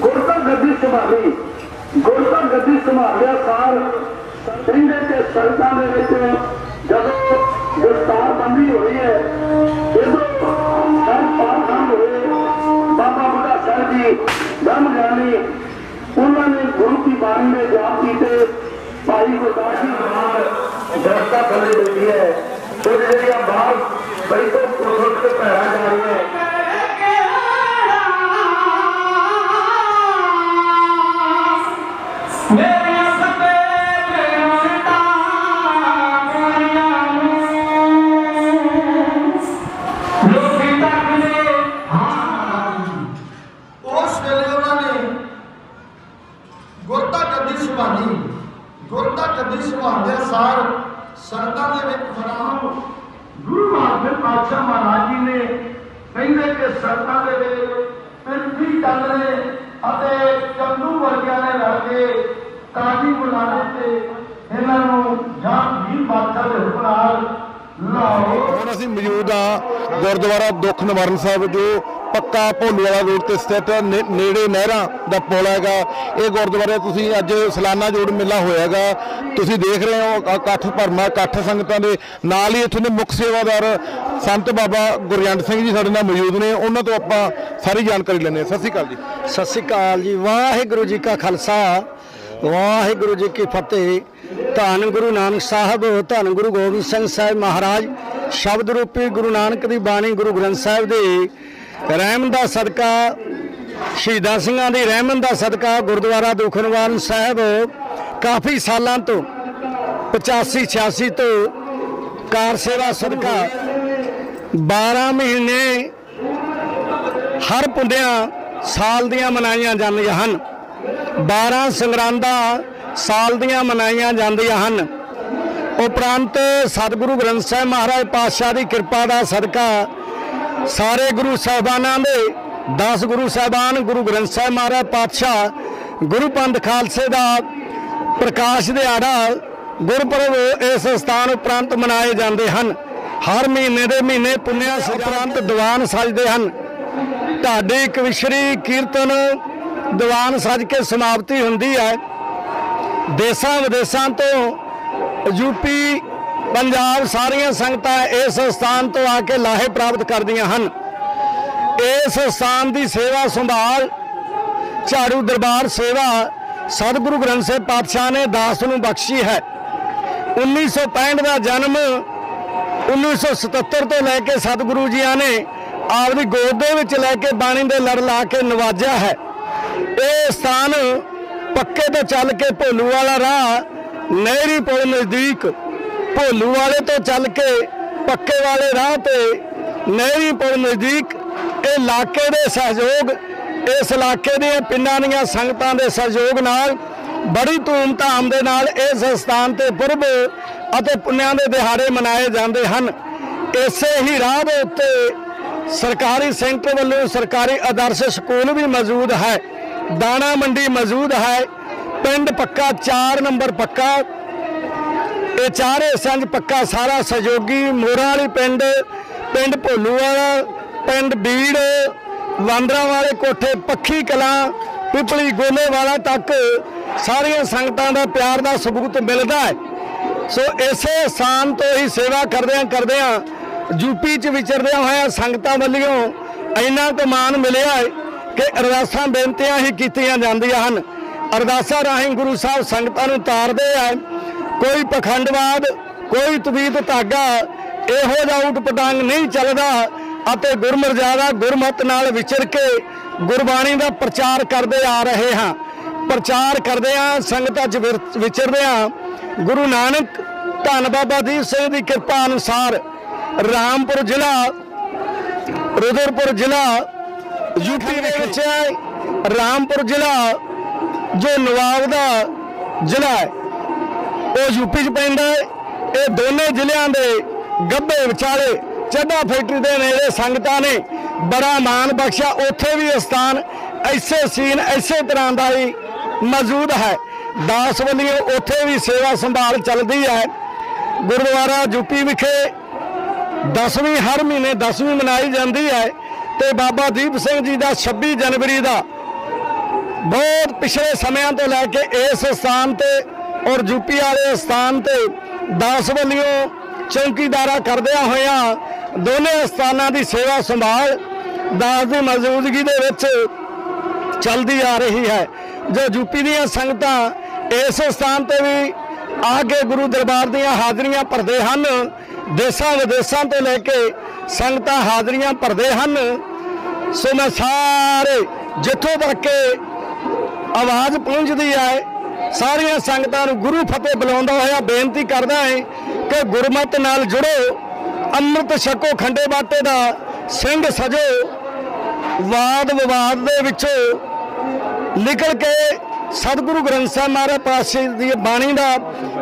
ਗੁਰਤਾ ਗੱਦੀ ਸੰਭਾਲੀ ਗੁਰਤਾ ਗੱਦੀ ਸੰਭਾਲਿਆ ਸਾਰ। ਸਿੰਘੇ ਤੇ ਸੰਤਾਂ ਦੇ ਵਿੱਚ ਜਦੋਂ ਦਸਤਾਰ ਬੰਦੀ ਹੋਈ ਹੈ ਇਦੋਂ ਸੰਤ ਪਾਠਾਂ ਹੋਏ, ਬਾਬਾ ਬੁੱਢਾ ਸਾਹਿਬ ਜੀ, ਬ੍ਰਹਮ ਗਿਆਨੀ, ਉਹਨਾਂ ਨੇ ਗੁਰੂ ਕੀ ਬਾਣੀ ਦੇ ਜਾਪ ਕੀਤੇ। ਭਾਈ ਗੁਰਦਾਸ ਜੀ ਨਾਲ ਦਰਸਤਾ ਥੱਲੇ ਬੈਠੀ ਹੈ ਉਹ ਜਿਹੜੀਆਂ ਬਾਹਰ ਬਈ ਤੋਂ ਚੰਦ ਨੇ ਅਤੇ ਚੰਦੂ ਵਰਗਿਆਂ ਨੇ ਰਲ ਕੇ ਕਾਜੀ ਬੁਲਾਣੇ ਤੇ ਇਹਨਾਂ ਨੂੰ ਜਾਂ ਵੀਰ ਬਾਦਸ਼ਾਹ ਦੇ ਹੁਕਮ ਨਾਲ ਹੁਣ ਅਸੀਂ ਮੌਜੂਦ ਆ ਗੁਰਦੁਆਰਾ ਦੁੱਖ ਨਿਵਾਰਨ ਸਾਹਿਬ, ਜੋ ਪੱਕਾ ਭੋਲੂ ਵਾਲਾ ਰੋਡ ਤੇ ਸਥਿਤ ਨੇ- ਨੇੜੇ ਨਹਿਰਾਂ ਦਾ ਪੁਲ ਹੈਗਾ। ਇਹ ਗੁਰਦੁਆਰੇ ਤੁਸੀਂ ਅੱਜ ਸਲਾਨਾ ਜੋੜ ਮੇਲਾ ਹੋਇਆਗਾ ਤੁਸੀਂ ਦੇਖ ਰਹੇ ਹੋ ਇਕੱਠ ਭਰਮਾ, ਇਕੱਠ ਸੰਗਤਾਂ ਦੇ ਨਾਲ ਹੀ ਇੱਥੋਂ ਦੇ ਮੁੱਖ ਸੇਵਾਦਾਰ ਸੰਤ ਬਾਬਾ ਗੁਰਜੰਟ ਸਿੰਘ ਜੀ ਸਾਡੇ ਨਾਲ ਮੌਜੂਦ ਨੇ। ਉਹਨਾਂ ਤੋਂ ਆਪਾਂ ਸਾਰੀ ਜਾਣਕਾਰੀ ਲੈਂਦੇ ਹਾਂ। ਸਤਿ ਸ਼੍ਰੀ ਅਕਾਲ ਜੀ। ਸਤਿ ਸ੍ਰੀ ਅਕਾਲ ਜੀ। ਵਾਹਿਗੁਰੂ ਜੀ ਕਾ ਖਾਲਸਾ। ਵਾਹਿਗੁਰੂ ਜੀ ਕੀ ਫਤਿਹ। ਧੰਨ ਗੁਰੂ ਨਾਨਕ ਸਾਹਿਬ, ਧੰਨ ਗੁਰੂ ਗੋਬਿੰਦ ਸਿੰਘ ਸਾਹਿਬ ਮਹਾਰਾਜ, ਸ਼ਬਦ ਰੂਪੀ ਗੁਰੂ ਨਾਨਕ ਦੀ ਬਾਣੀ ਗੁਰੂ ਗ੍ਰੰਥ ਸਾਹਿਬ ਦੇ ਰਹਿਮ ਦਾ ਸਦਕਾ, ਸ਼ਹੀਦਾਂ ਸਿੰਘਾਂ ਦੀ ਰਹਿਮਤ ਦਾ ਸਦਕਾ ਗੁਰਦੁਆਰਾ ਦੁਖਨਵਾਰਨ ਸਾਹਿਬ ਕਾਫੀ ਸਾਲਾਂ ਤੋਂ 85 86 ਤੋਂ ਕਾਰ ਸੇਵਾ ਸਦਕਾ 12 ਮਹੀਨੇ ਹਰ ਪੁੰਦਿਆਂ ਸਾਲ ਦੀਆਂ ਮਨਾਈਆਂ ਜਾਂਦੀਆਂ ਹਨ। 12 ਸੰਗਰਾਂਦਾਂ ਸਾਲ ਦੀਆਂ ਮਨਾਈਆਂ ਜਾਂਦੀਆਂ ਹਨ। ਉਪਰੰਤ ਸਤਿਗੁਰੂ ਗ੍ਰੰਥ ਸਾਹਿਬ ਮਹਾਰਾਜ ਪਾਤਸ਼ਾਹ ਦੀ ਕਿਰਪਾ ਦਾ ਸਦਕਾ ਸਾਰੇ ਗੁਰੂ ਸਾਹਿਬਾਨਾਂ ਦੇ 10 ਗੁਰੂ ਸਾਹਿਬਾਨ, ਗੁਰੂ ਗ੍ਰੰਥ ਸਾਹਿਬ ਮਹਾਰਾਜ ਪਾਤਸ਼ਾਹ, ਗੁਰੂ ਪੰਥ ਖਾਲਸੇ ਦਾ ਪ੍ਰਕਾਸ਼ ਦਿਹਾੜਾ ਗੁਰਪੁਰਬ ਇਸ ਸਥਾਨ ਉਪਰੰਤ ਮਨਾਏ ਜਾਂਦੇ ਹਨ। ਹਰ ਮਹੀਨੇ ਦੇ ਮਹੀਨੇ ਪੁੰਨਿਆ ਉਪਰੰਤ ਦੀਵਾਨ ਸਜਦੇ ਹਨ। ਢਾਡੀ ਕਵਿਸ਼ਰੀ ਕੀਰਤਨ ਦੀਵਾਨ ਸੱਜ ਕੇ ਸਮਾਪਤੀ ਹੁੰਦੀ ਹੈ। ਦੇਸਾਂ ਵਿਦੇਸਾਂ ਤੋਂ ਯੂਪੀ, ਪੰਜਾਬ ਸਾਰੀਆਂ ਸੰਗਤਾਂ ਇਸ ਸਥਾਨ ਤੋਂ ਆ ਕੇ ਲਾਹੇ ਪ੍ਰਾਪਤ ਕਰਦੀਆਂ ਹਨ। ਇਸ ਸਥਾਨ ਦੀ ਸੇਵਾ ਸੰਭਾਲ, ਝਾੜੂ ਦਰਬਾਰ ਸੇਵਾ ਸਤਿਗੁਰੂ ਗ੍ਰੰਥ ਸਾਹਿਬ ਪਾਤਸ਼ਾਹ ਨੇ ਦਾਸ ਨੂੰ ਬਖਸ਼ੀ ਹੈ। 1965 ਦਾ ਜਨਮ 1977 ਤੋਂ ਲੈ ਕੇ ਸਤਿਗੁਰੂ ਜੀਆਂ ਨੇ ਆਪਦੀ ਗੋਦ ਦੇ ਵਿੱਚ ਲੈ ਕੇ ਬਾਣੀ ਦੇ ਲੜ ਲਾ ਕੇ ਨਵਾਜਿਆ ਹੈ। ਇਹ ਸਥਾਨ ਪੱਕੇ ਤੋਂ ਚੱਲ ਕੇ ਭੋਲੂ ਵਾਲਾ ਰਾਹ, ਨਹਿਰੀ ਪੁਲ ਨਜ਼ਦੀਕ ਭੋਲੂ ਵਾਲੇ ਤੋਂ ਚੱਲ ਕੇ ਪੱਕੇ ਵਾਲੇ ਰਾਹ ਤੇ ਨਹਿਰੀ ਪੁਲ ਨਜ਼ਦੀਕ ਇਹ ਇਲਾਕੇ ਦੇ ਸਹਿਯੋਗ, ਇਸ ਇਲਾਕੇ ਦੀਆਂ ਪਿੰਡਾਂ ਦੀਆਂ ਸੰਗਤਾਂ ਦੇ ਸਹਿਯੋਗ ਨਾਲ, ਬੜੀ ਧੂਮ-ਧਾਮ ਦੇ ਨਾਲ ਇਸ ਸਥਾਨ ਤੇ ਪੁਰਬ ਅਤੇ ਪੁੰਨਿਆਂ ਦੇ ਦਿਹਾੜੇ ਮਨਾਏ ਜਾਂਦੇ ਹਨ। ਇਸੇ ਹੀ ਰਾਹ ਦੇ ਉੱਤੇ ਸਰਕਾਰੀ ਸੈਂਟਰ ਵੱਲੋਂ ਸਰਕਾਰੀ ਆਦਰਸ਼ ਸਕੂਲ ਵੀ ਮੌਜੂਦ ਹੈ। ਦਾਣਾ ਮੰਡੀ ਮੌਜੂਦ ਹੈ। ਪਿੰਡ ਪੱਕਾ 4 ਨੰਬਰ ਪੱਕਾ। ਇਹ ਚਾਰੇ ਸੰਜ ਪੱਕਾ, ਸਾਰਾ ਸਹਿਯੋਗੀ ਮੋਰਾਂ ਵਾਲੀ ਪਿੰਡ ਪਿੰਡ ਭੋਲੂ ਵਾਲਾ ਪਿੰਡ ਬੀੜ, ਵਾਂਦਰਾ ਵਾਲੇ ਕੋਠੇ, ਪੱਖੀ ਕਲਾਂ, ਪਿਪਲੀ ਗੋਲੇ ਵਾਲਾ ਤੱਕ ਸਾਰੀਆਂ ਸੰਗਤਾਂ ਦਾ ਪਿਆਰ ਦਾ ਸਬੂਤ ਮਿਲਦਾ ਹੈ। ਸੋ ਇਸੇ ਸਥਾਨ ਤੋਂ ਹੀ ਸੇਵਾ ਕਰਦਿਆਂ ਕਰਦਿਆਂ ਯੂਪੀ ਚ ਵਿਚਰਦਿਆਂ ਹੋਇਆ ਸੰਗਤਾਂ ਵੱਲੋਂ ਇੰਨਾ ਕੁ ਮਿਲਿਆ ਹੈ। ਕਿ ਅਰਦਾਸਾਂ ਬੇਨਤੀਆਂ ਹੀ ਕੀਤੀਆਂ ਜਾਂਦੀਆਂ ਹਨ। ਅਰਦਾਸਾਂ ਰਾਹੀਂ ਗੁਰੂ ਸਾਹਿਬ ਸੰਗਤਾਂ ਨੂੰ ਤਾਰਦੇ ਆ, ਕੋਈ ਪਖੰਡਵਾਦ, ਕੋਈ ਤਵੀਤ ਧਾਗਾ, ਇਹੋ ਜਿਹਾ ਉਟ ਪਟਾਂਗ ਨਹੀਂ ਚੱਲਦਾ ਅਤੇ ਗੁਰਮਰਜ਼ਾਦਾ ਗੁਰਮਤ ਨਾਲ ਵਿਚਰ ਕੇ ਗੁਰਬਾਣੀ ਦਾ ਪ੍ਰਚਾਰ ਕਰਦੇ ਆ ਰਹੇ ਹਾਂ। ਪ੍ਰਚਾਰ ਕਰਦੇ ਆ, ਸੰਗਤਾਂ 'ਚ ਵਿਰ- ਵਿਚਰਦੇ ਆ। ਗੁਰੂ ਨਾਨਕ, ਧੰਨ ਬਾਬਾ ਦੀਪ ਸਿੰਘ ਦੀ ਕਿਰਪਾ ਅਨੁਸਾਰ ਰਾਮਪੁਰ ਜ਼ਿਲ੍ਹਾ, ਰੁਦਰਪੁਰ ਜ਼ਿਲ੍ਹਾ ਯੂਪੀ ਦੇ ਵਿੱਚ ਹੈ, ਰਾਮਪੁਰ ਜ਼ਿਲ੍ਹਾ, ਜੋ ਨਵਾਬ ਦਾ ਜ਼ਿਲ੍ਹਾ ਹੈ, ਉਹ ਯੂਪੀ 'ਚ ਪੈਂਦਾ ਹੈ। ਇਹ ਦੋਨੇ ਜ਼ਿਲ੍ਹਿਆਂ ਦੇ ਗੱਭੇ ਵਿਚਾਲੇ ਚੱਡਾ ਫੈਕਟਰੀ ਦੇ ਨੇੜੇ ਸੰਗਤਾਂ ਨੇ ਬੜਾ ਮਾਣ ਬਖਸ਼ਿਆ। ਉੱਥੇ ਵੀ ਸਥਾਨ ਐਸੇ ਸੀਨ, ਐਸੇ ਤਰ੍ਹਾਂ ਦਾ ਹੀ ਮੌਜੂਦ ਹੈ। ਦਾਸ ਵੱਲੋਂ ਉੱਥੇ ਵੀ ਸੇਵਾ ਸੰਭਾਲ ਚੱਲਦੀ ਹੈ। ਗੁਰਦੁਆਰਾ ਯੂਪੀ ਵਿਖੇ ਦਸਵੀਂ, ਹਰ ਮਹੀਨੇ ਦਸਵੀਂ ਮਨਾਈ ਜਾਂਦੀ ਹੈ। ਤੇ ਬਾਬਾ ਦੀਪ ਸਿੰਘ ਜੀ ਦਾ 26 ਜਨਵਰੀ ਦਾ ਬਹੁਤ ਪਿਛਲੇ ਸਮਿਆਂ ਤੋਂ ਲੈ ਕੇ ਇਸ ਸਥਾਨ ਤੇ ਔਰ ਯੂਪੀ ਵਾਲੇ ਸਥਾਨ ਤੇ ਦਾਸ ਵੱਲੋਂ ਚੌਕੀਦਾਰਾ ਕਰਦਿਆਂ ਹੋਇਆਂ ਦੋਨੇ ਸਥਾਨਾਂ ਦੀ ਸੇਵਾ ਸੰਭਾਲ ਦਾਸ ਦੀ ਮੌਜੂਦਗੀ ਦੇ ਵਿੱਚ ਚੱਲਦੀ ਆ ਰਹੀ ਹੈ। ਜੋ ਯੂਪੀ ਦੀਆਂ ਸੰਗਤਾਂ ਇਸ ਸਥਾਨ ਤੇ ਵੀ ਆ ਕੇ ਗੁਰੂ ਦਰਬਾਰ ਦੀਆਂ ਹਾਜ਼ਰੀਆਂ ਭਰਦੇ ਹਨ ਦੇਸ਼ਾਂ ਵਿਦੇਸ਼ਾਂ ਤੋਂ ਲੈ ਕੇ ਸੰਗਤਾਂ ਹਾਜ਼ਰੀਆਂ ਭਰਦੇ ਹਨ। ਸੋ ਮੈਂ ਸਾਰੇ ਜਿੱਥੋਂ ਤੱਕ ਕਿ ਆਵਾਜ਼ ਪਹੁੰਚਦੀ ਹੈ, ਸਾਰੀਆਂ ਸੰਗਤਾਂ ਨੂੰ ਗੁਰੂ ਫਤਿਹ ਬੁਲਾਉਂਦਾ ਹੋਇਆ ਬੇਨਤੀ ਕਰਦਾ ਹੈ ਕਿ ਗੁਰਮਤ ਨਾਲ ਜੁੜੋ। ਅੰਮ੍ਰਿਤ ਛਕੋ ਖੰਡੇ ਬਾਟੇ ਦਾ ਸਿੰਘ ਸਜੋ। ਵਾਦ ਵਿਵਾਦ ਦੇ ਵਿੱਚੋਂ ਨਿਕਲ ਕੇ ਸਤਿਗੁਰੂ ਗ੍ਰੰਥ ਸਾਹਿਬ ਮਹਾਰਾਜ ਪਾਤਸ਼ਾਹ ਦੀ ਬਾਣੀ ਦਾ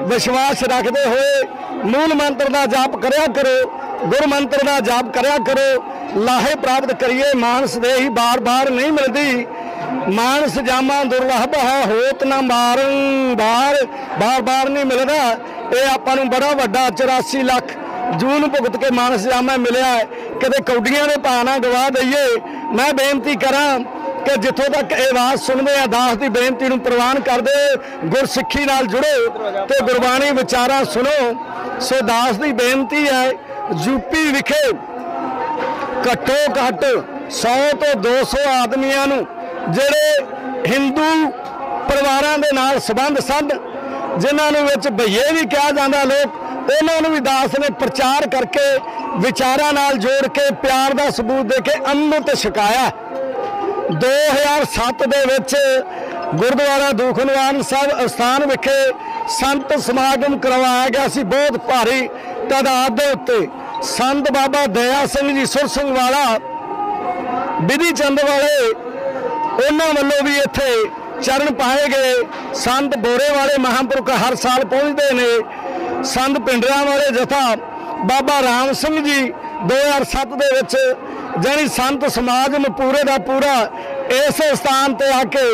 ਵਿਸ਼ਵਾਸ ਰੱਖਦੇ ਹੋਏ ਮੂਲ ਮੰਤਰ ਦਾ ਜਾਪ ਕਰਿਆ ਕਰੋ। ਗੁਰ ਮੰਤਰ ਦਾ ਜਾਪ ਕਰਿਆ ਕਰੋ, ਲਾਹੇ ਪ੍ਰਾਪਤ ਕਰੀਏ, ਮਾਨਸ ਦੇ ਹੀ ਬਾਰ-ਬਾਰ ਨਹੀਂ ਮਿਲਦੀ। ਮਾਨਸ ਜਾਮਾ ਦੁਰਲਭ ਹੈ, ਹੋਤ ਨਾ ਬਾਰੰਬਾਰ ਬਾਰ-ਬਾਰ ਨਹੀਂ ਮਿਲਦਾ। ਇਹ ਆਪਾਂ ਨੂੰ ਬੜਾ ਵੱਡਾ 84 ਲੱਖ ਜੂਨ ਭੁਗਤ ਕੇ ਮਾਨਸ ਜਾਮਾ ਮਿਲਿਆ ਹੈ। ਕਦੇ ਕੌਡੀਆਂ ਦੇ ਭਾਅ ਗਵਾ ਦਈਏ। ਮੈਂ ਬੇਨਤੀ ਕਰਾਂ ਕਿ ਜਿੱਥੋਂ ਤੱਕ ਇਹ ਆਵਾਜ਼ ਸੁਣਦੇ ਆ, ਦਾਸ ਦੀ ਬੇਨਤੀ ਨੂੰ ਪ੍ਰਵਾਨ ਕਰਦੇ ਗੁਰਸਿੱਖੀ ਨਾਲ ਜੁੜੋ ਤੇ ਗੁਰਬਾਣੀ ਵਿਚਾਰਾਂ ਸੁਣੋ। ਸੋ ਦਾਸ ਦੀ ਬੇਨਤੀ ਹੈ ਯੂਪੀ ਵਿਖੇ ਘੱਟੋ ਘੱਟ 100 ਤੋਂ 200 ਆਦਮੀਆਂ ਨੂੰ ਜਿਹੜੇ ਹਿੰਦੂ ਪਰਿਵਾਰਾਂ ਦੇ ਨਾਲ ਸੰਬੰਧ ਸਨ, ਜਿਨ੍ਹਾਂ ਨੂੰ ਵਿੱਚ ਭਈਏ ਵੀ ਕਿਹਾ ਜਾਂਦਾ ਲੋਕ, ਉਹਨਾਂ ਨੂੰ ਵੀ ਦਾਸ ਨੇ ਪ੍ਰਚਾਰ ਕਰਕੇ ਵਿਚਾਰਾਂ ਨਾਲ ਜੋੜ ਕੇ ਪਿਆਰ ਦਾ ਸਬੂਤ ਦੇ ਕੇ ਅੰਮ੍ਰਿਤ ਛਕਾਇਆ। 2007 ਦੇ ਵਿੱਚ ਗੁਰਦੁਆਰਾ ਦੂਖਨਿਵਾਰਨ ਸਾਹਿਬ ਅਸਥਾਨ ਵਿਖੇ ਸੰਤ ਸਮਾਗਮ ਕਰਵਾਇਆ ਗਿਆ ਸੀ, ਬਹੁਤ ਭਾਰੀ ਤਾਦਾਦ ਦੇ ਉੱਤੇ ਸੰਤ ਬਾਬਾ ਦਇਆ ਸਿੰਘ ਜੀ, ਸੁਰ ਸਿੰਘ ਵਾਲਾ, ਵਿਧੀ ਚੰਦ ਵਾਲੇ, ਉਹਨਾਂ ਵੱਲੋਂ ਵੀ ਇੱਥੇ ਚਰਨ ਪਾਏ ਗਏ। ਸੰਤ ਬੋਰੇ ਵਾਲੇ ਮਹਾਂਪੁਰਖ ਹਰ ਸਾਲ ਪਹੁੰਚਦੇ ਨੇ। ਸੰਤ ਪਿੰਡਰਾਂ ਵਾਲੇ ਜਥਾ ਬਾਬਾ ਰਾਮ ਸਿੰਘ ਜੀ 2007 ਦੇ ਵਿੱਚ ਜਾਨੀ ਸੰਤ ਸਮਾਜ ਨੂੰ ਪੂਰੇ ਦਾ ਪੂਰਾ ਇਸ ਸਥਾਨ ਤੇ ਆ ਕੇ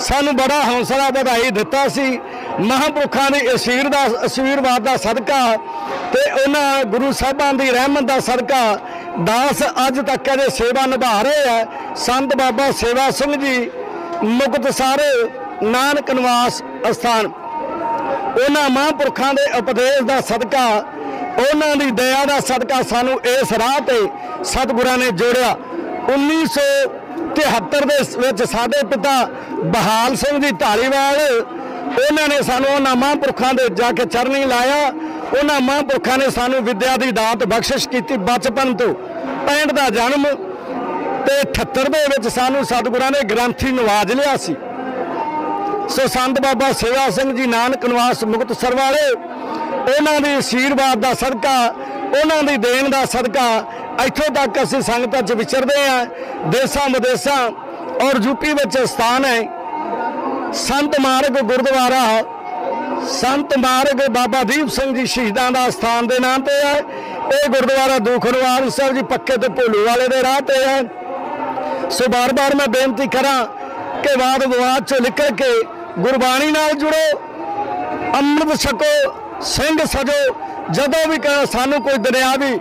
ਸਾਨੂੰ ਬੜਾ ਹੌਸਲਾ ਵਧਾਈ ਦਿੱਤਾ ਸੀ। ਮਹਾਂਪੁਰਖਾਂ ਦੀ ਅਸੀਰ ਦਾ ਅਸ਼ੀਰਵਾਦ ਦਾ ਸਦਕਾ ਤੇ ਉਹਨਾਂ ਗੁਰੂ ਸਾਹਿਬਾਂ ਦੀ ਰਹਿਮਤ ਦਾ ਸਦਕਾ। ਦਾਸ ਅੱਜ ਤੱਕ ਇਹਦੇ ਸੇਵਾ ਨਿਭਾ ਰਹੇ ਆ। ਸੰਤ ਬਾਬਾ ਸੇਵਾ ਸਿੰਘ ਜੀ ਮੁਕਤਸਰ ਨਾਨਕ ਨਿਵਾਸ ਅਸਥਾਨ। ਉਹਨਾਂ ਮਹਾਂਪੁਰਖਾਂ ਦੇ ਉਪਦੇਸ਼ ਦਾ ਸਦਕਾ, ਉਹਨਾਂ ਦੀ ਦਇਆ ਦਾ ਸਦਕਾ ਸਾਨੂੰ ਇਸ ਰਾਹ ਤੇ ਸਤਿਗੁਰਾਂ ਨੇ ਜੋੜਿਆ। 1973 ਦੇ ਵਿੱਚ ਸਾਡੇ ਪਿਤਾ ਬਹਾਲ ਸਿੰਘ ਦੀ ਢਾਲੀਵਾਲ ਉਹਨਾਂ ਨੇ ਸਾਨੂੰ ਉਹਨਾਂ ਮਹਾਂਪੁਰਖਾਂ ਦੇ ਜਾ ਕੇ ਚਰਨੀ ਲਾਇਆ। ਉਹਨਾਂ ਮਹਾਂਪੁਰਖਾਂ ਨੇ ਸਾਨੂੰ ਵਿੱਦਿਆ ਦੀ ਦਾਤ ਬਖਸ਼ਿਸ਼ ਕੀਤੀ ਬਚਪਨ ਤੋਂ। 65 ਦਾ ਜਨਮ ਤੇ 78 ਦੇ ਵਿੱਚ ਸਾਨੂੰ ਸਤਿਗੁਰਾਂ ਨੇ ਗ੍ਰੰਥੀ ਨਵਾਜ ਲਿਆ ਸੀ। ਸੋ ਸੰਤ ਬਾਬਾ ਸੇਵਾ ਸਿੰਘ ਜੀ ਨਾਨਕ ਨਿਵਾਸ ਮੁਕਤਸਰ ਵਾਲੇ, ਉਹਨਾਂ ਦੇ ਅਸ਼ੀਰਵਾਦ ਦਾ ਸਦਕਾ, ਉਹਨਾਂ ਦੀ ਦੇਣ ਦਾ ਸਦਕਾ ਇੱਥੋਂ ਤੱਕ ਅਸੀਂ ਸੰਗਤਾਂ 'ਚ ਵਿਚਰਦੇ ਆ ਦੇਸਾਂ ਵਿਦੇਸਾਂ ਔਰ ਯੂਪੀ ਵਿੱਚ ਸਥਾਨ ਹੈ। ਸੰਤ ਮਾਰਗ ਗੁਰਦੁਆਰਾ, ਸੰਤ ਮਾਰਗ ਬਾਬਾ ਦੀਪ ਸਿੰਘ ਜੀ ਸ਼ਹੀਦਾਂ ਦਾ ਸਥਾਨ ਦੇ ਨਾਂ ਤੇ ਹੈ। ਇਹ ਗੁਰਦੁਆਰਾ ਦੂਖਨਵਾਰ ਸਾਹਿਬ ਜੀ ਪੱਕੇ ਤੇ ਭੋਲੂ ਵਾਲੇ ਦੇ ਰਾਹ ਤੇ ਹੈ। ਸੋ ਬਾਰ-ਬਾਰ ਮੈਂ ਬੇਨਤੀ ਕਰਾਂ ਕਿ ਵਾਦ ਵਿਵਾਦ ਚੋਂ ਨਿਕਲ ਕੇ ਗੁਰਬਾਣੀ ਨਾਲ ਜੁੜੋ, ਅੰਮ੍ਰਿਤ ਛਕੋ, ਸਿੰਘ ਸਜੋ। ਜਦੋਂ ਵੀ ਸਾਨੂੰ ਕੋਈ ਦੁਨਿਆਵੀ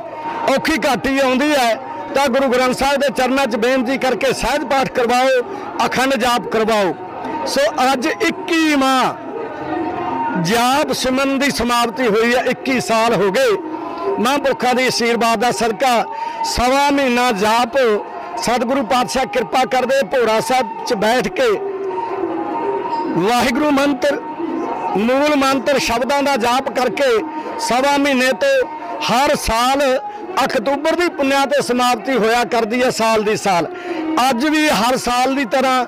ਔਖੀ ਘਾਟੀ ਆਉਂਦੀ ਹੈ, ਤਾਂ ਗੁਰੂ ਗ੍ਰੰਥ ਸਾਹਿਬ ਦੇ ਚਰਨਾਂ 'ਚ ਬੇਨਤੀ ਕਰਕੇ ਸਹਿਜ ਪਾਠ ਕਰਵਾਓ, ਅਖੰਡ ਜਾਪ ਕਰਵਾਓ। ਸੋ ਅੱਜ 21ਵਾਂ ਜਾਪ ਸਿਮਨ ਦੀ ਸਮਾਪਤੀ ਹੋਈ ਹੈ 21 ਸਾਲ ਹੋ ਗਏ। ਮਹਾਂਪੁਰਖਾਂ ਦੇ ਅਸ਼ੀਰਵਾਦ ਦਾ ਸਦਕਾ ਸਵਾ ਮਹੀਨਾ ਜਾਪ। ਸਤਿਗੁਰੂ ਪਾਤਸ਼ਾਹ ਕਿਰਪਾ ਕਰਦੇ, ਭੋਰਾ ਸਾਹਿਬ 'ਚ ਬੈਠ ਕੇ ਵਾਹਿਗੁਰੂ ਮੰਤਰ, ਮੂਲ ਮੰਤਰ ਸ਼ਬਦਾਂ ਦਾ ਜਾਪ ਕਰਕੇ ਸਵਾ ਮਹੀਨੇ ਤੋਂ ਹਰ ਸਾਲ ਅਕਤੂਬਰ ਦੀ ਪੁੰਨਿਆ ਤੇ ਸਮਾਪਤੀ ਹੋਇਆ ਕਰਦੀ ਹੈ ਸਾਲ ਦੀ ਸਾਲ। ਅੱਜ ਵੀ ਹਰ ਸਾਲ ਦੀ ਤਰ੍ਹਾਂ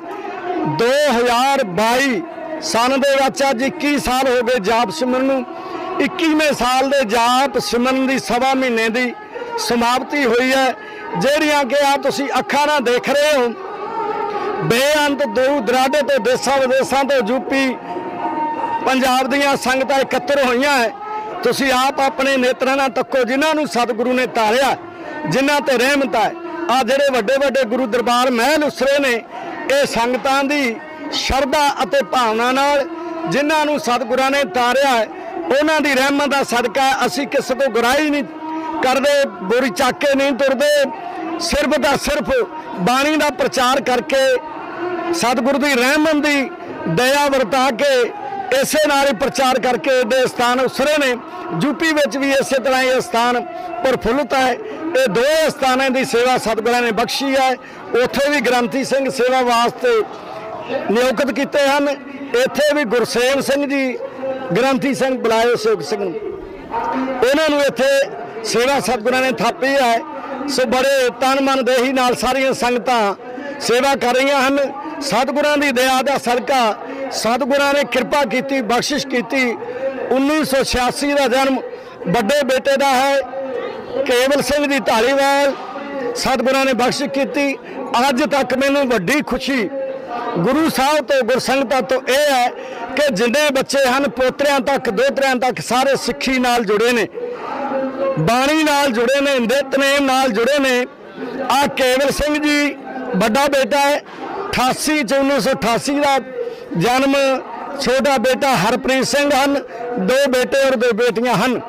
2022 ਸਨ ਦੇ ਵਿੱਚ ਅੱਜ 21 ਸਾਲ ਹੋ ਗਏ ਜਾਪ ਸਿਮਰਨ ਨੂੰ। 21ਵੇਂ ਸਾਲ ਦੇ ਜਾਪ ਸਿਮਰਨ ਦੀ ਸਵਾ ਮਹੀਨੇ ਦੀ ਸਮਾਪਤੀ ਹੋਈ ਹੈ। ਜਿਹੜੀਆਂ ਕਿ ਆ ਤੁਸੀਂ ਅੱਖਾਂ ਨਾਲ ਦੇਖ ਰਹੇ ਹੋ। ਬੇਅੰਤ ਦੂਰ ਦਰਾਡੇ ਤੋਂ ਦੇਸਾਂ ਵਿਦੇਸਾਂ ਤੋਂ ਯੂਪੀ, ਪੰਜਾਬ ਦੀਆਂ ਸੰਗਤਾਂ ਇਕੱਤਰ ਹੋਈਆਂ ਹੈ। ਤੁਸੀਂ ਆਪ ਆਪਣੇ ਨੇਤਰਾਂ ਨਾਲ ਤੱਕੋ, ਜਿਨ੍ਹਾਂ ਨੂੰ ਸਤਿਗੁਰੂ ਨੇ ਤਾਰਿਆ, ਜਿਨ੍ਹਾਂ ਤੇ ਰਹਿਮਤ ਹੈ। ਆ ਜਿਹੜੇ ਵੱਡੇ ਵੱਡੇ ਗੁਰੂ ਦਰਬਾਰ ਮਹਿਲ ਉਸਰੇ ਨੇ ਇਹ ਸੰਗਤਾਂ ਦੀ ਸ਼ਰਧਾ ਅਤੇ ਭਾਵਨਾ ਨਾਲ ਜਿਨ੍ਹਾਂ ਨੂੰ ਸਤਿਗੁਰਾਂ ਨੇ ਤਾਰਿਆ ਹੈ, ਉਹਨਾਂ ਦੀ ਰਹਿਮਤ ਦਾ ਸਦਕਾ ਅਸੀਂ ਕਿਸੇ ਤੋਂ ਗੁਰਾਹੀ ਨਹੀਂ ਕਰਦੇ, ਬੋਰੀ ਚੱਕ ਕੇ ਨਹੀਂ ਤੁਰਦੇ। ਸਿਰਫ ਦਾ ਸਿਰਫ ਬਾਣੀ ਦਾ ਪ੍ਰਚਾਰ ਕਰਕੇ ਸਤਿਗੁਰੂ ਦੀ ਰਹਿਮਤ ਦੀ ਦਇਆ ਵਰਤਾ ਕੇ ਇਸੇ ਨਾਲ ਹੀ ਪ੍ਰਚਾਰ ਕਰਕੇ ਦੇ ਸਥਾਨ ਉਸਰੇ ਨੇ। ਯੂਪੀ ਵਿੱਚ ਵੀ ਇਸੇ ਤਰ੍ਹਾਂ ਇਹ ਸਥਾਨ ਪ੍ਰਫੁੱਲਤ ਹੈ। ਇਹ ਦੋ ਸਥਾਨਾਂ ਦੀ ਸੇਵਾ ਸਤਿਗੁਰਾਂ ਨੇ ਬਖਸ਼ੀ ਹੈ। ਉੱਥੇ ਵੀ ਗ੍ਰੰਥੀ ਸਿੰਘ ਸੇਵਾ ਵਾਸਤੇ ਨਿਯੁਕਤ ਕੀਤੇ ਹਨ। ਇੱਥੇ ਵੀ ਗੁਰਸੇਵ ਸਿੰਘ ਜੀ, ਗ੍ਰੰਥੀ ਸਿੰਘ ਬੁਲਾਇਓ ਸੇਵਕ ਸਿੰਘ ਨੂੰ। ਇਹਨਾਂ ਨੂੰ ਇੱਥੇ ਸੇਵਾ ਸਤਿਗੁਰਾਂ ਨੇ ਥਾਪੀ ਹੈ। ਸੋ ਬੜੇ ਤਨ ਮਨ ਦੇਹੀ ਨਾਲ ਸਾਰੀਆਂ ਸੰਗਤਾਂ ਸੇਵਾ ਕਰ ਰਹੀਆਂ ਹਨ। ਸਤਿਗੁਰਾਂ ਦੀ ਦਇਆ ਦਾ ਸਦਕਾ ਸਤਿਗੁਰਾਂ ਨੇ ਕਿਰਪਾ ਕੀਤੀ, ਬਖਸ਼ਿਸ਼ ਕੀਤੀ। 1986 ਦਾ ਜਨਮ ਵੱਡੇ ਬੇਟੇ ਦਾ ਹੈ, ਕੇਵਲ ਸਿੰਘ ਦੀ ਢਾਲੀਵਾਲ ਸਤਿਗੁਰਾਂ ਨੇ ਬਖਸ਼ਿਸ਼ ਕੀਤੀ। ਅੱਜ ਤੱਕ ਮੈਨੂੰ ਵੱਡੀ ਖੁਸ਼ੀ ਗੁਰੂ ਸਾਹਿਬ ਤੋਂ, ਗੁਰਸੰਗਤਾਂ ਤੋਂ ਇਹ ਹੈ ਕਿ ਜਿੰਨੇ ਬੱਚੇ ਹਨ, ਪੋਤਰਿਆਂ ਤੱਕ, ਦੋਤਰਿਆਂ ਤੱਕ ਸਾਰੇ ਸਿੱਖੀ ਨਾਲ ਜੁੜੇ ਨੇ। ਬਾਣੀ ਨਾਲ ਜੁੜੇ ਨੇ, ਨਿਤਨੇਮ ਨਾਲ ਜੁੜੇ ਨੇ। ਆ ਕੇਵਲ ਸਿੰਘ ਜੀ ਵੱਡਾ ਬੇਟਾ ਹੈ। 88 ਚ 1988 ਦਾ ਜਨਮ ਛੋਟਾ ਬੇਟਾ ਹਰਪ੍ਰੀਤ ਸਿੰਘ ਹਨ। ਦੋ ਬੇਟੇ ਔਰ ਦੋ ਬੇਟੀਆਂ ਹਨ।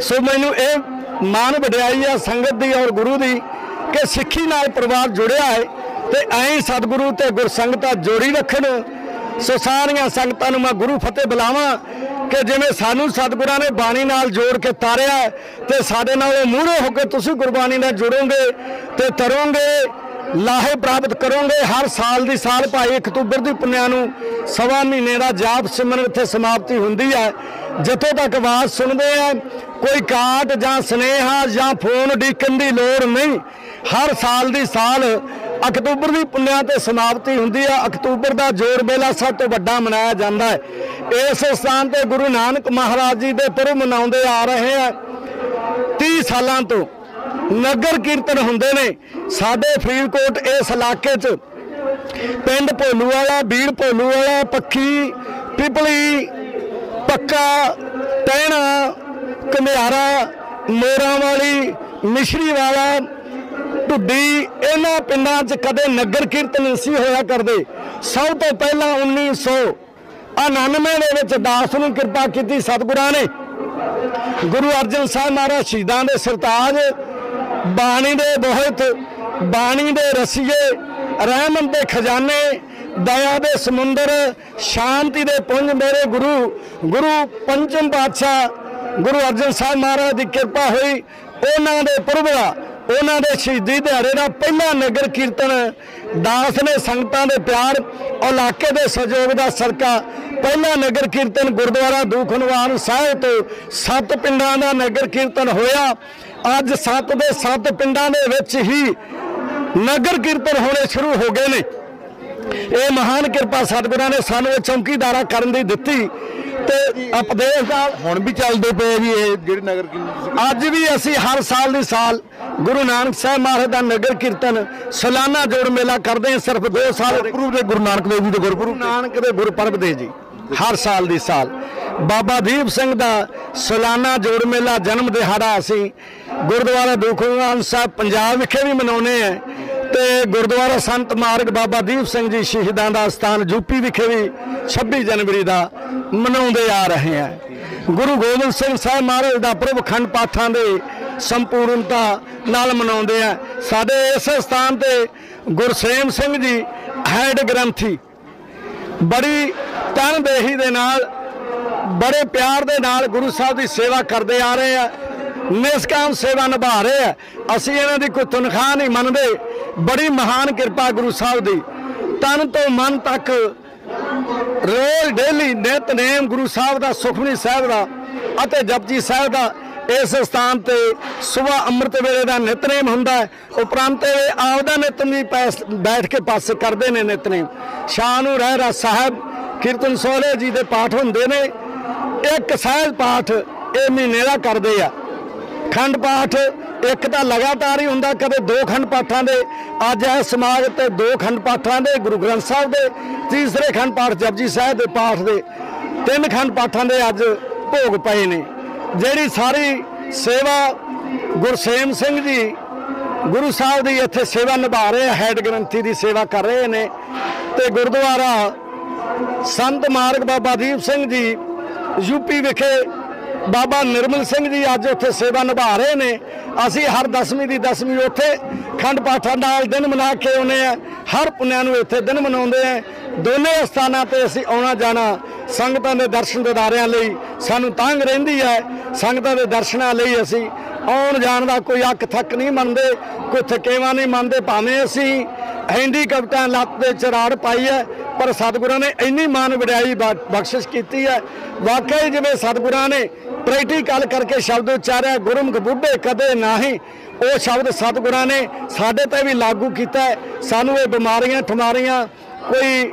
ਸੋ ਮੈਨੂੰ ਇਹ ਮਾਣ ਵਡਿਆਈ ਆ ਸੰਗਤ ਦੀ ਔਰ ਗੁਰੂ ਦੀ ਕਿ ਸਿੱਖੀ ਨਾਲ ਪਰਿਵਾਰ ਜੁੜਿਆ ਹੈ ਤੇ ਐਂ ਸਤਿਗੁਰੂ ਤੇ ਗੁਰਸੰਗਤਾਂ ਜੋੜੀ ਰੱਖਣ। ਸੋ ਸਾਰੀਆਂ ਸੰਗਤਾਂ ਨੂੰ ਮੈਂ ਗੁਰੂ ਫਤਿਹ ਬੁਲਾਵਾਂ ਕਿ ਜਿਵੇਂ ਸਾਨੂੰ ਸਤਿਗੁਰਾਂ ਨੇ ਬਾਣੀ ਨਾਲ ਜੋੜ ਕੇ ਤਾਰਿਆ ਹੈ, ਤੇ ਸਾਡੇ ਨਾਲ ਉਹ ਮੂਹਰੇ ਹੋ ਕੇ ਤੁਸੀਂ ਗੁਰਬਾਣੀ ਨਾਲ ਜੁੜੋਗੇ ਤੇ ਤਰੋਗੇ। ਲਾਹੇ ਪ੍ਰਾਪਤ ਕਰੋਗੇ। ਹਰ ਸਾਲ ਦੀ ਸਾਲ ਭਾਈ ਅਕਤੂਬਰ ਦੀ ਪੁੰਨਿਆ ਨੂੰ ਸਵਾ ਮਹੀਨੇ ਦਾ ਜਾਪ ਸਿਮਰਨ ਇੱਥੇ ਸਮਾਪਤੀ ਹੁੰਦੀ ਹੈ। ਜਿੱਥੋਂ ਤੱਕ ਆਵਾਜ਼ ਸੁਣਦੇ ਆ, ਕੋਈ ਕਾਟ ਜਾਂ ਸਨੇਹਾ ਜਾਂ ਫੋਨ ਡੀਕਨ ਦੀ ਲੋੜ ਨਹੀਂ। ਹਰ ਸਾਲ ਦੀ ਸਾਲ ਅਕਤੂਬਰ ਦੀ ਪੁੰਨਿਆ ਤੇ ਸਮਾਪਤੀ ਹੁੰਦੀ ਹੈ ਅਕਤੂਬਰ ਦਾ ਜੋੜ ਮੇਲਾ ਸਭ ਤੋਂ ਵੱਡਾ ਮਨਾਇਆ ਜਾਂਦਾ ਹੈ। ਇਸ ਸਥਾਨ ਤੇ ਗੁਰੂ ਨਾਨਕ ਮਹਾਰਾਜ ਜੀ ਦੇ ਪੁਰਬ ਮਨਾਉਂਦੇ ਆ ਰਹੇ ਆ। 30 ਸਾਲਾਂ ਤੋਂ ਨਗਰ ਕੀਰਤਨ ਹੁੰਦੇ ਨੇ। ਸਾਡੇ ਫਰੀਦਕੋਟ ਇਸ ਇਲਾਕੇ 'ਚ ਪਿੰਡ ਭੋਲੂ ਵਾਲਾ, ਬੀੜ ਭੋਲੂ ਵਾਲਾ, ਪੱਖੀ, ਪਿਪਲੀ, ਪੱਕਾ, ਟਹਿਣਾ ਘਨਿਆਰਾ ਮੋਰਾਂ ਵਾਲੀ, ਮਿਸ਼ਰੀ ਵਾਲਾ, ਢੁੱਡੀ, ਇਹਨਾਂ ਪਿੰਡਾਂ 'ਚ ਕਦੇ ਨਗਰ ਕੀਰਤਨ ਨਹੀਂ ਸੀ ਹੋਇਆ ਕਰਦੇ। ਸਭ ਤੋਂ ਪਹਿਲਾਂ 1999 ਦੇ ਵਿੱਚ ਦਾਸ ਨੂੰ ਕਿਰਪਾ ਕੀਤੀ ਸਤਿਗੁਰਾਂ ਨੇ। ਗੁਰੂ ਅਰਜਨ ਸਾਹਿਬ ਮਹਾਰਾਜ ਸ਼ਹੀਦਾਂ ਦੇ ਸਰਤਾਜ ਬਾਣੀ ਦੇ ਬਹੁਤ, ਬਾਣੀ ਦੇ ਰਸੀਏ, ਰਹਿਮਤ ਦੇ ਖਜ਼ਾਨੇ, ਦਇਆ ਦੇ ਸਮੁੰਦਰ, ਸ਼ਾਂਤੀ ਦੇ ਪੁੰਜ ਮੇਰੇ ਗੁਰੂ ਗੁਰੂ ਪੰਚਮ ਪਾਤਸ਼ਾਹ, ਗੁਰੂ ਅਰਜਨ ਸਾਹਿਬ ਮਹਾਰਾਜ ਦੀ ਕਿਰਪਾ ਹੋਈ। ਉਹਨਾਂ ਦੇ ਪੁਰਬ ਦਾ ਉਹਨਾਂ ਦੇ ਸ਼ਹੀਦੀ ਦਿਹਾੜੇ ਦਾ ਪਹਿਲਾ ਨਗਰ ਕੀਰਤਨ, ਦਾਸ ਨੇ ਸੰਗਤਾਂ ਦੇ ਪਿਆਰ, ਇਲਾਕੇ ਦੇ ਸਹਿਯੋਗ ਦਾ ਸਦਕਾ, ਪਹਿਲਾ ਨਗਰ ਕੀਰਤਨ ਗੁਰਦੁਆਰਾ ਦੂਖਨਵਾਨ ਸਾਹਿਬ ਤੋਂ ਸੱਤ ਪਿੰਡਾਂ ਦਾ ਨਗਰ ਕੀਰਤਨ ਹੋਇਆ। ਅੱਜ ਸੱਤ ਦੇ ਸੱਤ ਪਿੰਡਾਂ ਦੇ ਵਿੱਚ ਹੀ ਨਗਰ ਕੀਰਤਨ ਹੋਣੇ ਸ਼ੁਰੂ ਹੋ ਗਏ ਨੇ। ਇਹ ਮਹਾਨ ਕਿਰਪਾ ਸਤਿਗੁਰਾਂ ਨੇ ਸਾਨੂੰ ਇਹ ਚੌਕੀਦਾਰਾ ਕਰਨ ਦੀ ਦਿੱਤੀ ਤੇ ਉਪਦੇਸ਼ ਦਾ ਹੁਣ ਵੀ ਚੱਲਦੇ ਪਏ ਜੀ ਇਹ ਜਿਹੜੇ ਨਗਰ ਕੀਰਤਨ ਅੱਜ ਵੀ ਅਸੀਂ ਹਰ ਸਾਲ ਦੀ ਸਾਲ ਗੁਰੂ ਨਾਨਕ ਸਾਹਿਬ ਮਹਾਰਾਜ ਦਾ ਨਗਰ ਕੀਰਤਨ ਸਾਲਾਨਾ ਜੋੜ ਮੇਲਾ ਕਰਦੇ ਹਾਂ। ਸਿਰਫ 2 ਸਾਲ ਗੁਰਪੁਰਬ ਦੇ ਗੁਰੂ ਨਾਨਕ ਦੇਵ ਜੀ ਦੇ ਗੁਰੂ ਗੁਰਪੁਰਬ ਨਾਨਕ ਦੇ ਗੁਰਪੁਰਬ ਦੇ ਜੀ। ਹਰ ਸਾਲ ਦੀ ਸਾਲ। ਬਾਬਾ ਦੀਪ ਸਿੰਘ ਦਾ ਸਾਲਾਨਾ ਜੋੜ ਮੇਲਾ ਜਨਮ ਦਿਹਾੜਾ ਅਸੀਂ ਗੁਰਦੁਆਰਾ ਦੁਖਨਿਵਾਰਨ ਸਾਹਿਬ ਪੰਜਾਬ ਵਿਖੇ ਵੀ ਮਨਾਉਨੇ ਆ ਤੇ ਗੁਰਦੁਆਰਾ ਸੰਤ ਮਾਰਗ ਬਾਬਾ ਦੀਪ ਸਿੰਘ ਜੀ ਸ਼ਹੀਦਾਂ ਦਾ ਸਥਾਨ ਯੂਪੀ ਵਿਖੇ ਵੀ 26 ਜਨਵਰੀ ਦਾ ਮਨਾਉਂਦੇ ਆ ਰਹੇ ਆ ਗੁਰੂ ਗੋਬਿੰਦ ਸਿੰਘ ਸਾਹਿਬ ਮਹਾਰਾਜ ਦਾ ਪ੍ਰਭ ਖੰਡ ਪਾਠਾਂ ਦੇ ਸੰਪੂਰਨਤਾ ਨਾਲ ਮਨਾਉਂਦੇ ਆ ਸਾਡੇ ਇਸ ਸਥਾਨ ਤੇ ਗੁਰਸੇਮ ਸਿੰਘ ਜੀ, ਹੈਡ ਗ੍ਰੰਥੀ ਬੜੀ ਤਨਦੇਹੀ ਦੇ ਨਾਲ, ਬੜੇ ਪਿਆਰ ਦੇ ਨਾਲ ਗੁਰੂ ਸਾਹਿਬ ਦੀ ਸੇਵਾ ਕਰਦੇ ਆ ਰਹੇ ਆ। ਨਿਸਕਾਮ ਸੇਵਾ ਨਿਭਾ ਰਹੇ ਆ। ਅਸੀਂ ਇਹਨਾਂ ਦੀ ਕੋਈ ਤਨਖਾਹ ਨਹੀਂ ਮੰਨਦੇ। ਬੜੀ ਮਹਾਨ ਕਿਰਪਾ ਗੁਰੂ ਸਾਹਿਬ ਦੀ। ਤਨ ਤੋਂ ਮਨ ਤੱਕ ਰੋਜ਼ ਡੇਲੀ ਨਿਤਨੇਮ ਗੁਰੂ ਸਾਹਿਬ ਦਾ, ਸੁਖਮਨੀ ਸਾਹਿਬ ਦਾ ਅਤੇ ਜਪਜੀ ਸਾਹਿਬ ਦਾ ਇਸ ਸਥਾਨ ਤੇ ਸਵੇਰ ਅੰਮ੍ਰਿਤ ਵੇਲੇ ਦਾ ਨਿਤਨੇਮ ਹੁੰਦਾ ਹੈ। ਉਪਰੰਤ ਇਹ ਆਪਦਾ ਨਿਤਨੇਮ ਵੀ ਪੈਸ- ਬੈਠ ਕੇ ਪਾਸ ਕਰਦੇ ਨੇ ਨਿਤਨੇਮ। ਸ਼ਾਹ ਨੂੰ ਰਹਿਰਾ ਸਾਹਿਬ ਕੀਰਤਨ ਸੋਹਲੇ ਜੀ ਦੇ ਪਾਠ ਹੁੰਦੇ ਨੇ। ਇੱਕ ਸਹਿਜ ਪਾਠ ਇਹ ਮਹੀਨੇ ਦਾ ਕਰਦੇ ਆ। ਖੰਡ ਪਾਠ ਇੱਕ ਤਾਂ ਲਗਾਤਾਰ ਹੀ ਹੁੰਦਾ, ਕਦੇ ਦੋ ਖੰਡ ਪਾਠਾਂ ਦੇ। ਅੱਜ ਹੈ ਸਮਾਜ ਤੇ ਦੋ ਖੰਡ ਪਾਠਾਂ ਦੇ, ਗੁਰੂ ਗ੍ਰੰਥ ਸਾਹਿਬ ਦੇ, ਤੀਸਰੇ ਖੰਡ ਪਾਠ ਜਪਜੀ ਸਾਹਿਬ ਦੇ ਪਾਠ ਦੇ। ਤਿੰਨ ਖੰਡ ਪਾਠਾਂ ਦੇ ਅੱਜ ਭੋਗ ਪਏ ਨੇ। ਜਿਹੜੀ ਸਾਰੀ ਸੇਵਾ ਗੁਰਸੇਮ ਸਿੰਘ ਜੀ ਗੁਰੂ ਸਾਹਿਬ ਦੀ ਇੱਥੇ ਸੇਵਾ ਨਿਭਾ ਰਹੇ ਹੈਡ ਗ੍ਰੰਥੀ ਦੀ ਸੇਵਾ ਕਰ ਰਹੇ ਨੇ ਤੇ ਗੁਰਦੁਆਰਾ ਸੰਤ ਮਾਰਗ ਬਾਬਾ ਦੀਪ ਸਿੰਘ ਜੀ ਯੂਪੀ ਵਿਖੇ ਬਾਬਾ ਨਿਰਮਲ ਸਿੰਘ ਜੀ ਅੱਜ ਉੱਥੇ ਸੇਵਾ ਨਿਭਾ ਰਹੇ ਨੇ। ਅਸੀਂ ਹਰ ਦਸਵੀਂ ਦੀ ਦਸਵੀਂ ਉੱਥੇ ਖੰਡ ਪਾਠਾਂ ਨਾਲ ਦਿਨ ਮਨਾ ਕੇ ਆਉਂਦੇ ਆ, ਹਰ ਪੁੰਨਿਆਂ ਨੂੰ ਇੱਥੇ ਦਿਨ ਮਨਾਉਂਦੇ ਆ। ਦੋਨੇ ਸਥਾਨਾਂ ਤੇ ਅਸੀਂ ਆਉਣਾ ਜਾਣਾ ਸੰਗਤਾਂ ਦੇ ਦਰਸ਼ਨ ਦਿਦਾਰਿਆਂ ਲਈ ਸਾਨੂੰ ਤੰਗ ਰਹਿੰਦੀ ਹੈ। ਸੰਗਤਾਂ ਦੇ ਦਰਸ਼ਨਾਂ ਲਈ ਅਸੀਂ ਆਉਣ ਜਾਣ ਦਾ ਕੋਈ ਅੱਖ ਥੱਕ ਨਹੀਂ ਮੰਨਦੇ, ਕੋਈ ਥਕੇਵਾ ਨਹੀਂ ਮੰਨਦੇ, ਭਾਵੇਂ ਅਸੀਂ ਹੈਂਡੀਕੈਪਟਾਂ ਲੱਤ ਦੇ ਚਰਾੜ ਪਾਈ ਹੈ, ਪਰ ਸਤਿਗੁਰਾਂ ਨੇ ਇੰਨੀ ਮਾਨ ਵਡਿਆਈ ਬਖ- ਬਖਸ਼ਿਸ਼ ਕੀਤੀ ਹੈ। ਵਾਕਈ ਜਿਵੇਂ ਸਤਿਗੁਰਾਂ ਨੇ ਪ੍ਰੈਕਟੀਕਲ ਕਰਕੇ ਸ਼ਬਦ ਉਚਾਰਿਆ, ਗੁਰਮੁਖ ਬੁੱਢੇ ਕਦੇ ਨਾਹੀਂ, ਉਹ ਸ਼ਬਦ ਸਤਿਗੁਰਾਂ ਨੇ ਸਾਡੇ ਤੇ ਵੀ ਲਾਗੂ ਕੀਤਾ ਸਾਨੂੰ ਇਹ ਬਿਮਾਰੀਆਂ ਠਮਾਰੀਆਂ ਕੋਈ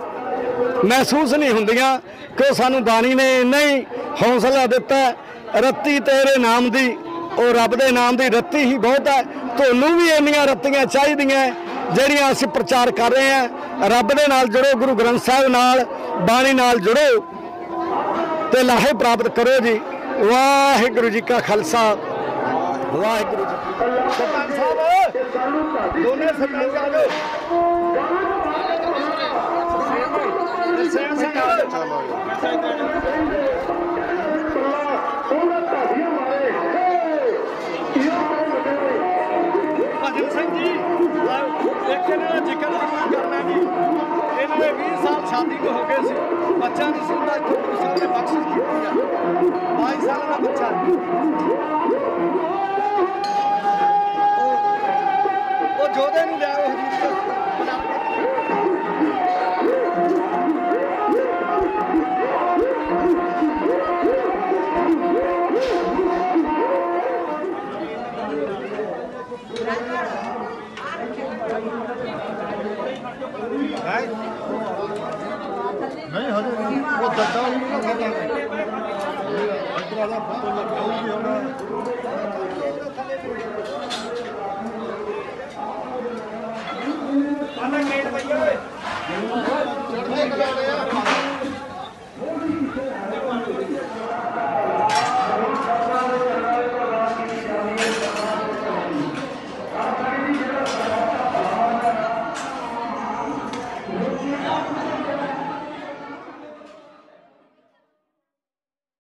ਮਹਿਸੂਸ ਨਹੀਂ ਹੁੰਦੀਆਂ ਕਿ ਸਾਨੂੰ ਬਾਣੀ ਨੇ ਇੰਨਾ ਹੀ ਹੌਸਲਾ ਦਿੱਤਾ ਰੱਤੀ ਤੇਰੇ ਨਾਮ ਦੀ ਉਹ ਰੱਬ ਦੇ ਨਾਮ ਦੀ ਰੱਤੀ ਹੀ ਬਹੁਤ ਹੈ। ਤੁਹਾਨੂੰ ਵੀ ਇੰਨੀਆਂ ਰੱਤੀਆਂ ਚਾਹੀਦੀਆਂ ਜਿਹੜੀਆਂ ਅਸੀਂ ਪ੍ਰਚਾਰ ਕਰ ਰਹੇ ਹਾਂ। ਰੱਬ ਦੇ ਨਾਲ ਜੁੜੋ ਗੁਰੂ ਗ੍ਰੰਥ ਸਾਹਿਬ ਨਾਲ ਬਾਣੀ ਨਾਲ ਜੁੜੋ ਤੇ ਲਾਹੇ ਪ੍ਰਾਪਤ ਕਰੋ ਜੀ। ਵਾਹਿਗੁਰੂ ਜੀ ਕਾ ਖਾਲਸਾ। ਵਾਹਿਗੁਰੂ ਜੀ। ਸਰਪੰਚ ਸਾਹਿਬ ਦੋਨੇ ਸਰਪੰਚ ਆ ਜਾਓ। ਇੱਕ ਇਹਨਾਂ ਜ਼ਿਕਰ ਜ਼ਰੂਰ ਕਰਨਾ ਜੀ। ਇਹਨਾਂ ਦੇ 20 ਸਾਲ ਸ਼ਾਦੀ ਨੂੰ ਹੋ ਗਏ ਸੀ। ਬੱਚਾ ਨਹੀਂ ਸੀ ਹੁੰਦਾ, ਇੱਥੋਂ ਗੁਰੂ ਸਾਹਿਬ ਨੇ ਬਖਸ਼ਿਸ਼ ਕੀਤੀ ਆ 22 ਸਾਲ ਦਾ ਬੱਚਾ। ਉਹ- ਉਹ ਜੋਧੇ ਲਿਆ ਉਹ ਹਜ਼ੂਰ ਨਹੀਂ ਹਜੇ